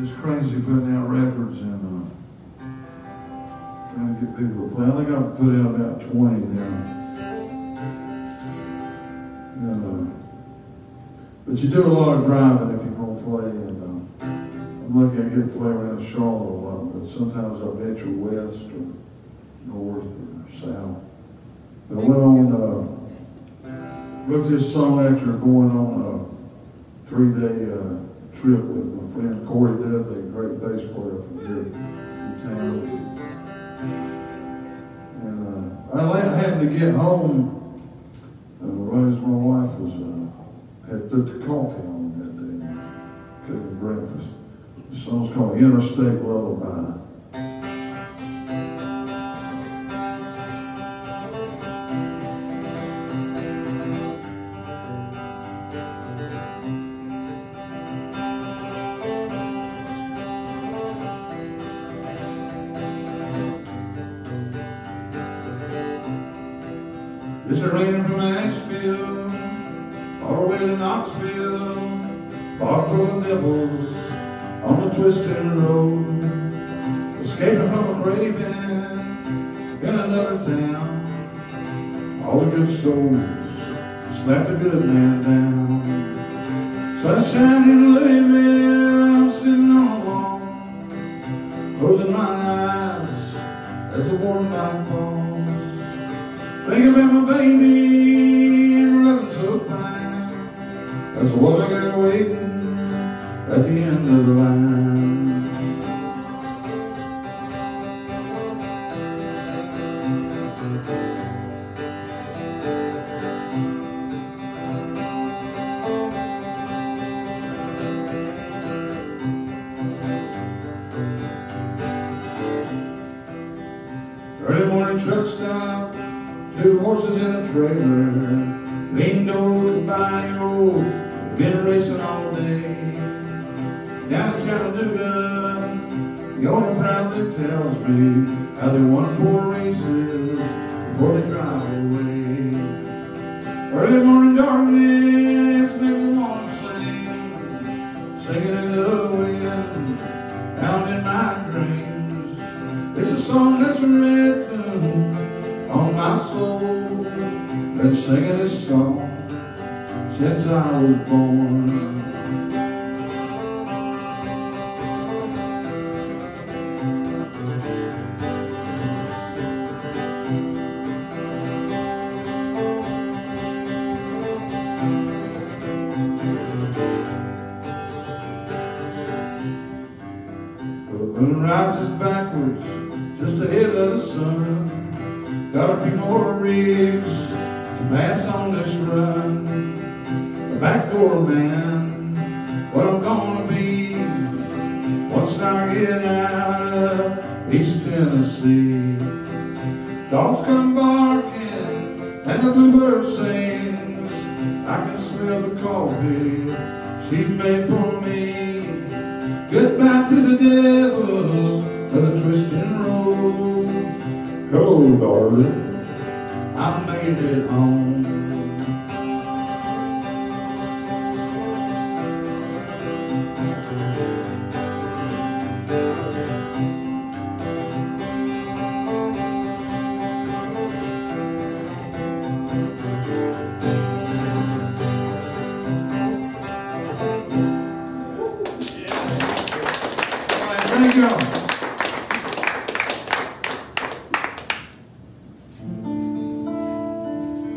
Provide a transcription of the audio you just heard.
just crazy putting out records and uh, trying to get people to play. I think I've put out about 20 now. And, uh, but you do a lot of driving if you're going to play. And uh, I'm lucky I get to play around Charlotte a lot, but sometimes I venture west or north or south. But I went on uh, with this song after going on a three-day uh, trip with my friend Corey Dudley, a great bass player from here in town. And uh, I happened to get home uh, right as my wife was uh, had put the coffee on that day, cooking breakfast. The song's called Interstate Lullaby. It's a rain from Asheville, all the way to Knoxville, far from the devils on the twisting road, escaping from a craving in another town. All the good souls slapped a good man down. Sunshine in Louisville, sitting on a lawn, closing my eyes as the warm night falls. Think about my baby, looking so fine. That's what I got waiting at the end of the line. Early morning truck stop Two horses in a trailer, leaned over the bayou, been racing all day. Down in Chattanooga, the owner proudly tells me how they won four races before they drive away. Early morning darkness singing this song since I was born. The moon rises backwards just ahead of the sun. Got a few more rigs to pass on this run. The backdoor man, what I'm gonna be once I get out of East Tennessee. Dogs come barking and the bluebird sings. I can smell the coffee she made for me. Goodbye to the devils of the twisting road. Hello, darling, I made it home. All right, thank you.